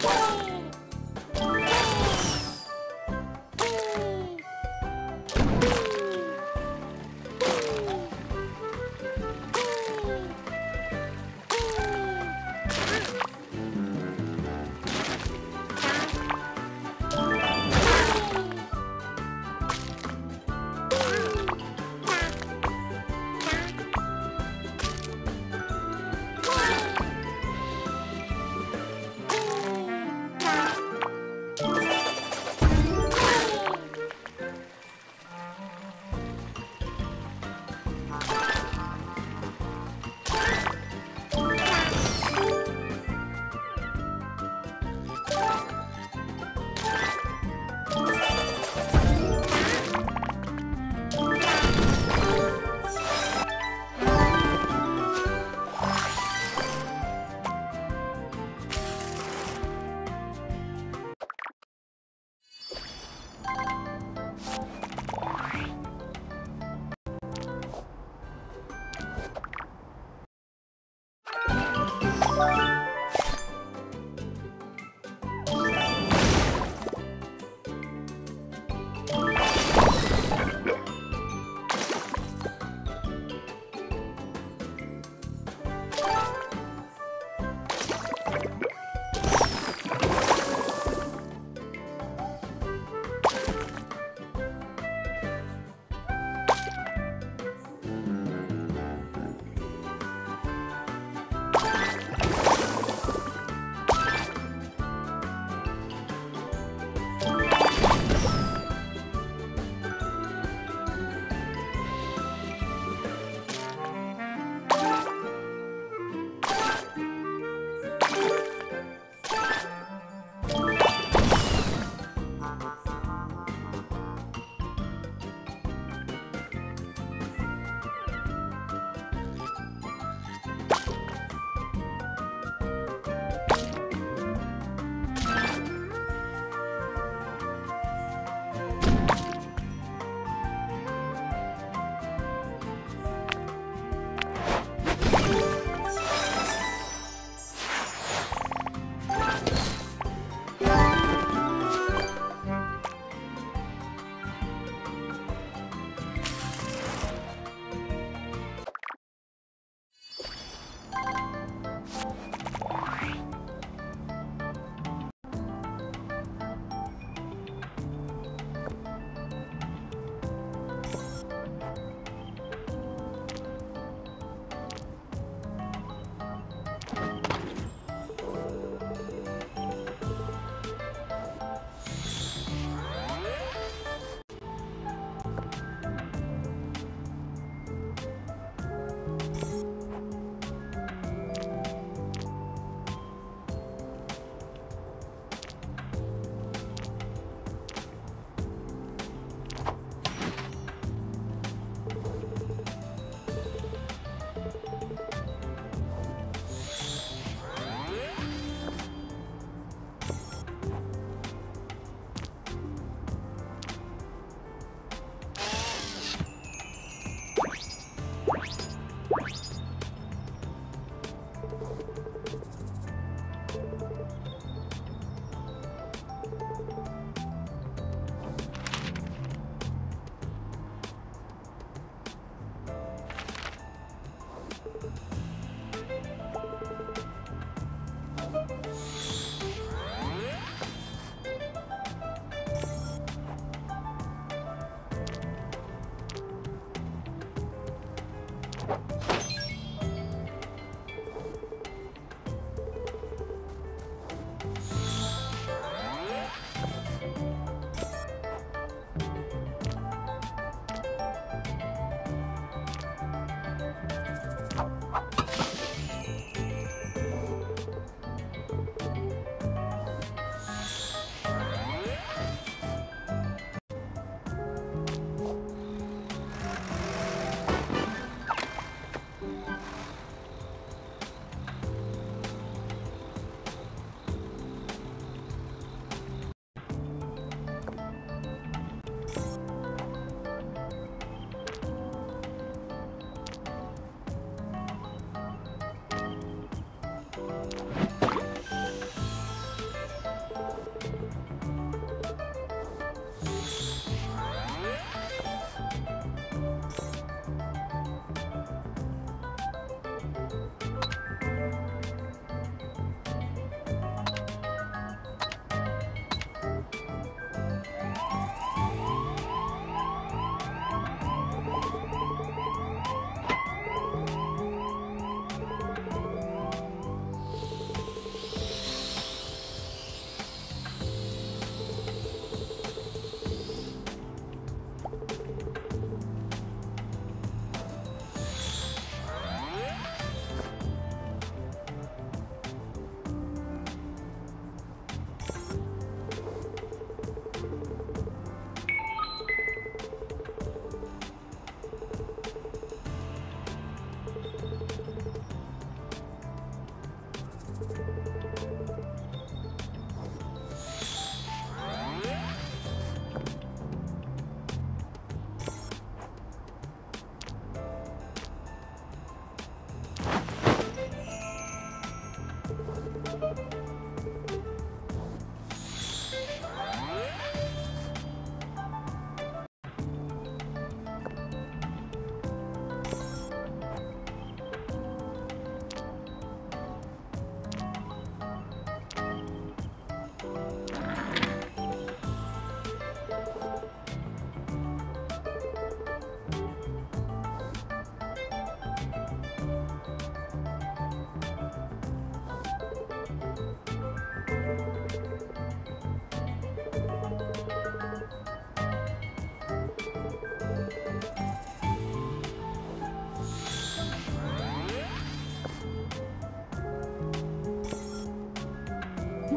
Whee!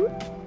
음?